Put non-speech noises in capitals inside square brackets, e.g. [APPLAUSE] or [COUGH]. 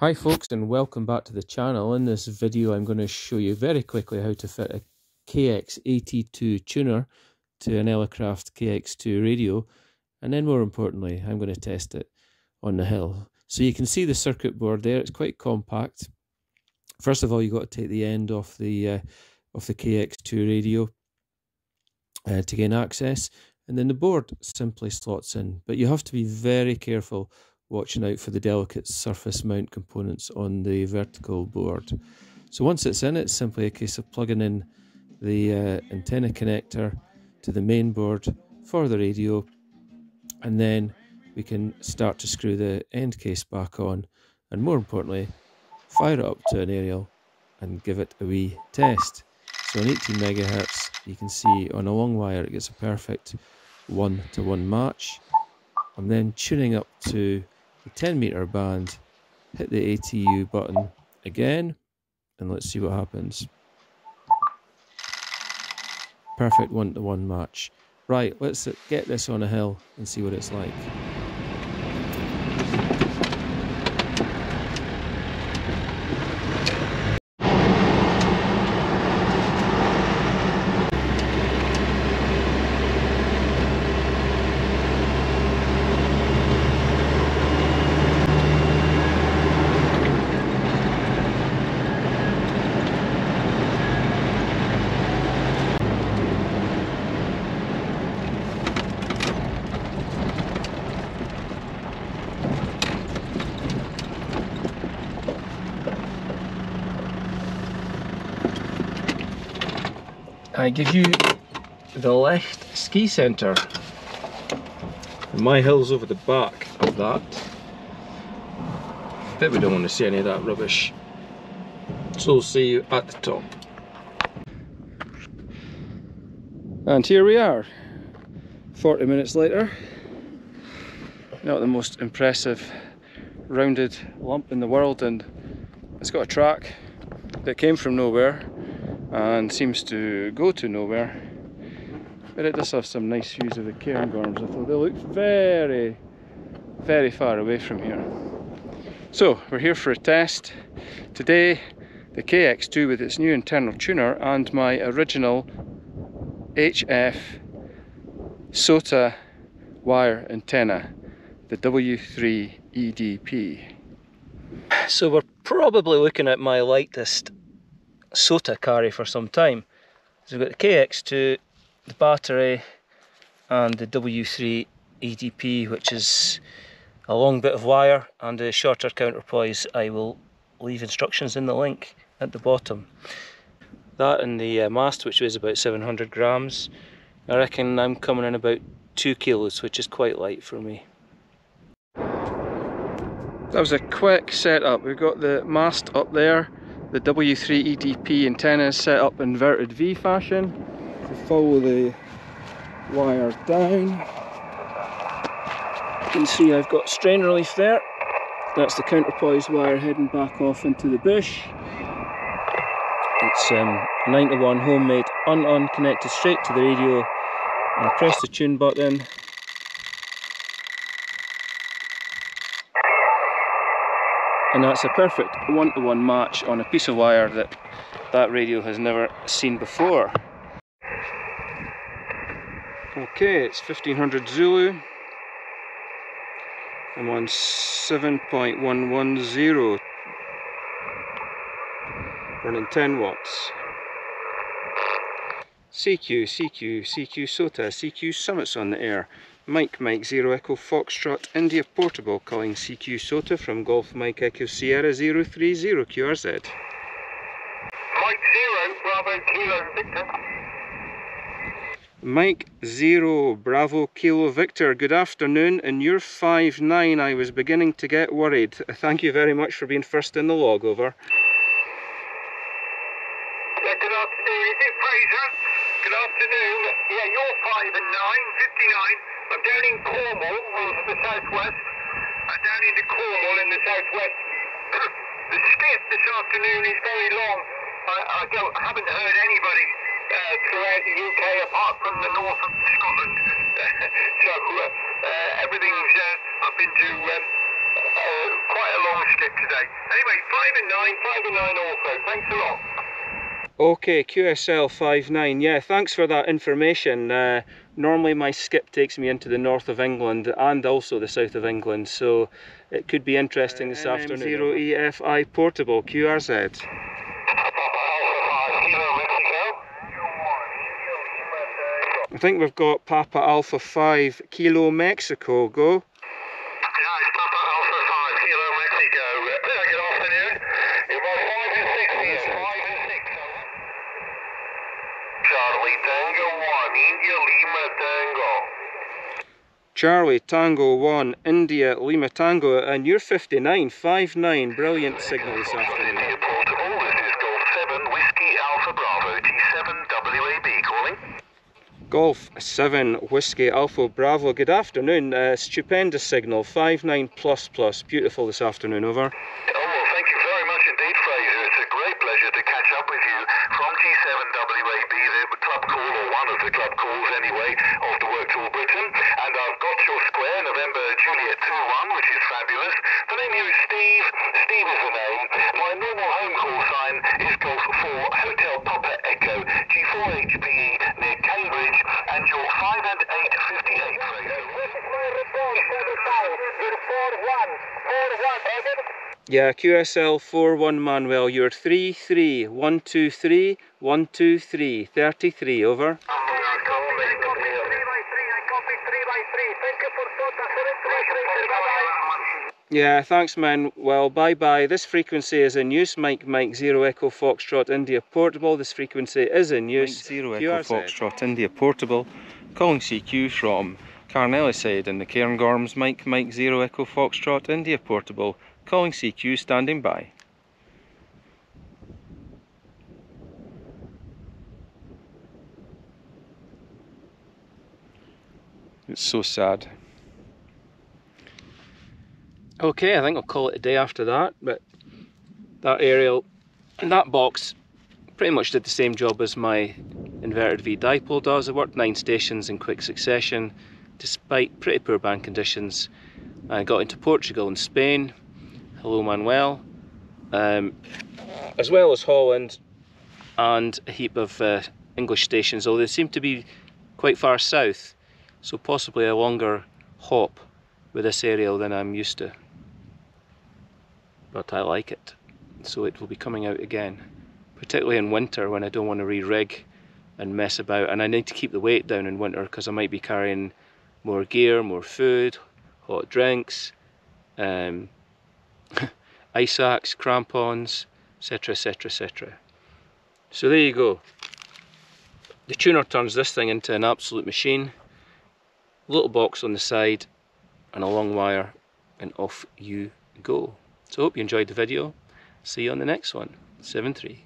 Hi folks and welcome back to the channel. In this video I'm going to show you very quickly how to fit a KXAT2 tuner to an Elecraft KX2 radio and then more importantly I'm going to test it on the hill. So you can see the circuit board there, it's quite compact. First of all you've got to take the end off the, uh, of the KX2 radio uh, to gain access and then the board simply slots in but you have to be very careful watching out for the delicate surface mount components on the vertical board. So once it's in, it's simply a case of plugging in the uh, antenna connector to the main board for the radio and then we can start to screw the end case back on and more importantly fire it up to an aerial and give it a wee test. So on 18 megahertz you can see on a long wire it gets a perfect one to one match. I'm then tuning up to the 10 meter band, hit the ATU button again, and let's see what happens. Perfect one to one match. Right, let's get this on a hill and see what it's like. I give you the Lecht ski centre. My hill's over the back of that. Bet we don't want to see any of that rubbish. So we'll see you at the top. And here we are, 40 minutes later. Not the most impressive rounded lump in the world and it's got a track that came from nowhere and seems to go to nowhere. But it does have some nice views of the Cairngorms although they look very very far away from here. So we're here for a test. Today the KX2 with its new internal tuner and my original HF SOTA wire antenna the W3 EDP so we're probably looking at my lightest SOTA carry for some time. So we've got the KX2, the battery, and the W3 EDP, which is a long bit of wire and a shorter counterpoise. I will leave instructions in the link at the bottom. That and the uh, mast, which weighs about 700 grams. I reckon I'm coming in about 2 kilos, which is quite light for me. That was a quick setup. We've got the mast up there the W3 EDP antenna is set up inverted V fashion. To follow the wire down, you can see I've got strain relief there. That's the counterpoise wire heading back off into the bush. It's um, 9 to 1 homemade un-un connected straight to the radio. And I press the tune button and that's a perfect one-to-one -one match on a piece of wire that that radio has never seen before. Okay, it's 1500 Zulu. I'm on 7.110, running 10 watts. CQ, CQ, CQ SOTA, CQ Summits on the air. Mike Mike Zero Echo Foxtrot India Portable calling CQ SOTA from Golf Mike Echo Sierra 030 QRZ. Mike Zero Bravo Kilo Victor. Mike Zero Bravo Kilo Victor, good afternoon. And you're 5'9, I was beginning to get worried. Thank you very much for being first in the log, over. Yeah, good afternoon. Is it Fraser? Good afternoon. Yeah, you're 5 and 9, 59. I'm down in Cornwall, in the southwest. I'm down into Cornwall in the southwest. [COUGHS] the skip this afternoon is very long. I, I don't, I haven't heard anybody uh, throughout the UK apart from the north of Scotland. [LAUGHS] so uh, uh, everything's uh, up into um, uh, quite a long skip today. Anyway, 5 and 9, 5 and 9 also. Thanks a lot. Okay, QSL 59. Yeah, thanks for that information. Uh, normally my skip takes me into the north of England and also the south of England, so it could be interesting this Uh, afternoon. 0 EFI Portable QRZ. Papa Alpha 5, Kilo Mexico. I think we've got Papa Alpha 5 Kilo Mexico. Go. Nice, Papa Alpha 5, Kilo Mexico. Uh, good afternoon. You're by 5 and 6 Oh, here, is it? 5 and 6. Charlie Tango 1, India Lima Tango. Charlie Tango 1 India Lima Tango, and you're 59, 59. Brilliant signal this afternoon. Portable, this is Golf 7, Whiskey Alpha Bravo, G7 WAB calling. Golf 7 Whiskey Alpha Bravo. Good afternoon. Uh, stupendous signal. 59 plus plus. Beautiful this afternoon. Over. Oh, well, thank you very much indeed, Fraser. It's a great pleasure to catch up with you from G7WAB, the club call, or one of the club calls anyway, of the Worked All Britain. And I've got your square, November Juliet 2-1, which is fabulous. The name here is Steve. Steve is the name. My normal home call sign is Golf 4 Hotel Papa Echo, G4HPE near Cambridge, and your 5 and 8 58, Fraser. This is my report, 75. You're 4-1. 4-1, Fraser. Yeah, QSL 41 Manuel. You're 3 3 1 2 3 1 2 3 33. Over. Yeah, thanks, man. Well, bye bye. This frequency is in use. Mike Mike Zero Echo Foxtrot India Portable. This frequency is in use. Zero Echo QRZ. Foxtrot India Portable. Calling CQ from Carn Ealasaid in the Cairngorms. Mike Mike Zero Echo Foxtrot India Portable. Calling CQ standing by. It's so sad. Okay, I think I'll call it a day after that, but that aerial and that box pretty much did the same job as my inverted V dipole does. I worked nine stations in quick succession despite pretty poor band conditions. I got into Portugal and Spain. Hello Manuel. Um, as well as Holland and a heap of uh, English stations, although they seem to be quite far south, so possibly a longer hop with this aerial than I'm used to. But I like it, so it will be coming out again, particularly in winter when I don't want to re-rig and mess about, and I need to keep the weight down in winter because I might be carrying more gear, more food, hot drinks, um, [LAUGHS] ice axe, crampons, etc, etc, etc. So there you go. The tuner turns this thing into an absolute machine. Little box on the side and a long wire and off you go. So I hope you enjoyed the video. See you on the next one. 7-3.